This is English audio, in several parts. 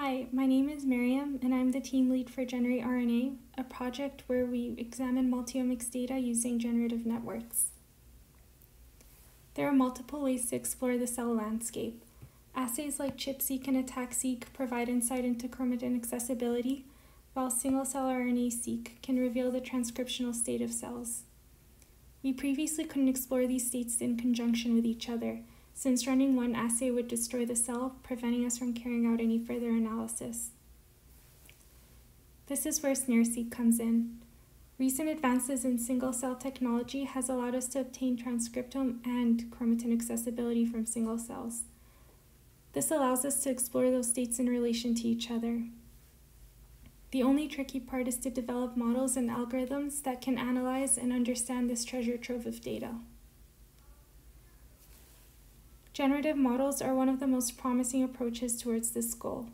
Hi, my name is Mariam, and I'm the team lead for Generate RNA, a project where we examine multiomics data using generative networks. There are multiple ways to explore the cell landscape. Assays like ChIP-seq and ATAC-seq provide insight into chromatin accessibility, while single-cell RNA-seq can reveal the transcriptional state of cells. We previously couldn't explore these states in conjunction with each other, since running one assay would destroy the cell, preventing us from carrying out any further analysis. This is where SNARE-seq comes in. Recent advances in single-cell technology has allowed us to obtain transcriptome and chromatin accessibility from single cells. This allows us to explore those states in relation to each other. The only tricky part is to develop models and algorithms that can analyze and understand this treasure trove of data. Generative models are one of the most promising approaches towards this goal.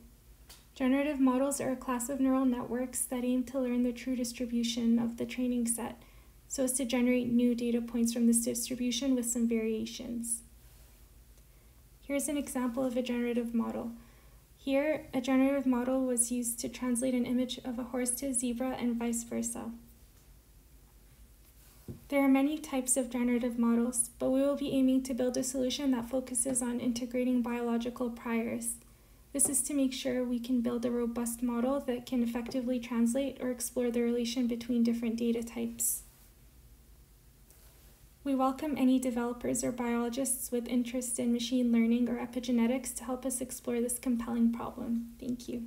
Generative models are a class of neural networks that aim to learn the true distribution of the training set so as to generate new data points from this distribution with some variations. Here's an example of a generative model. Here, a generative model was used to translate an image of a horse to a zebra and vice versa. There are many types of generative models, but we will be aiming to build a solution that focuses on integrating biological priors. This is to make sure we can build a robust model that can effectively translate or explore the relation between different data types. We welcome any developers or biologists with interest in machine learning or epigenetics to help us explore this compelling problem. Thank you.